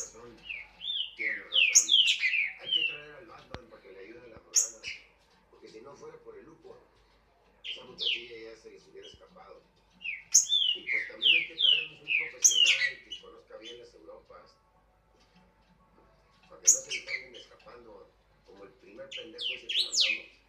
razón. Tiene razón. Hay que traer al Batman para que le ayude a la Morgana. Porque si no fuera por el lupo, esa muchachilla ya se les hubiera escapado. Y pues también hay que traernos un profesional que conozca bien las Europas. Para que no se le estén escapando como el primer pendejo ese que mandamos.